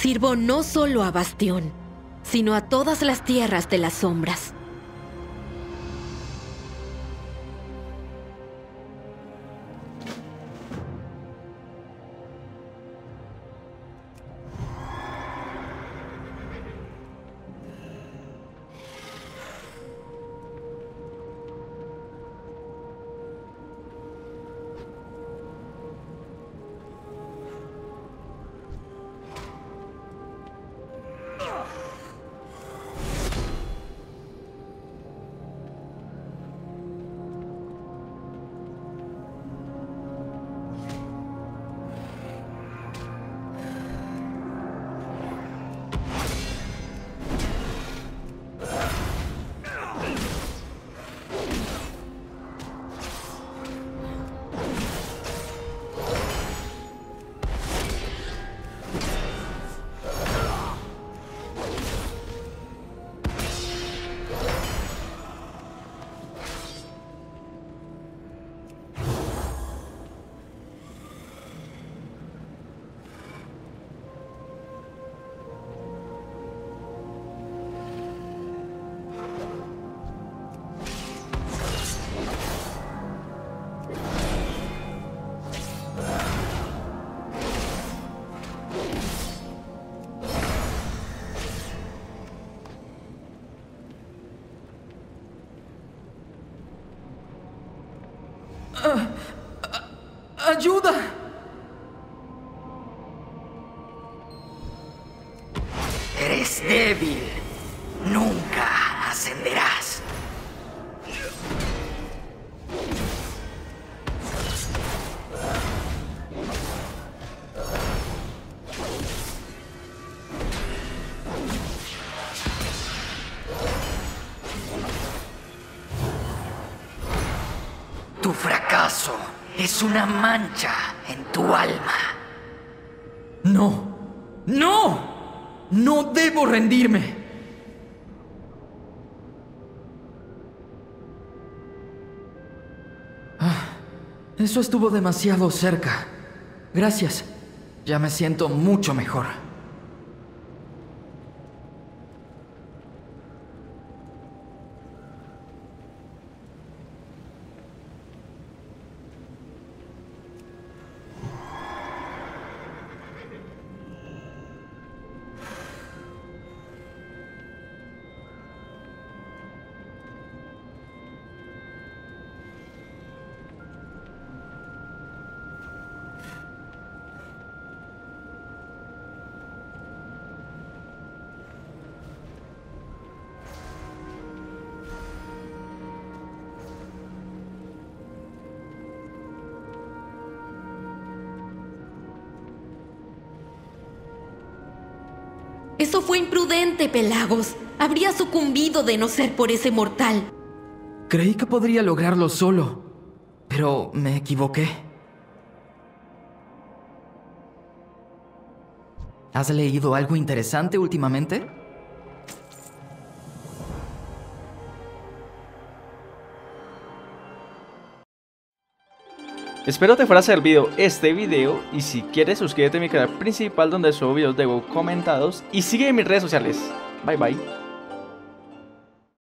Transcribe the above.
Sirvo no solo a Bastión, sino a todas las tierras de las sombras. ¡Ayuda! Eres débil. Nunca Tu fracaso es una mancha en tu alma. No. ¡No! No debo rendirme. Ah, eso estuvo demasiado cerca. Gracias. Ya me siento mucho mejor. Eso fue imprudente, Pelagos. Habría sucumbido de no ser por ese mortal. Creí que podría lograrlo solo, pero me equivoqué. ¿Has leído algo interesante últimamente? Espero te fuera servido este video y si quieres suscríbete a mi canal principal donde subo videos de comentados y sigue en mis redes sociales. Bye bye.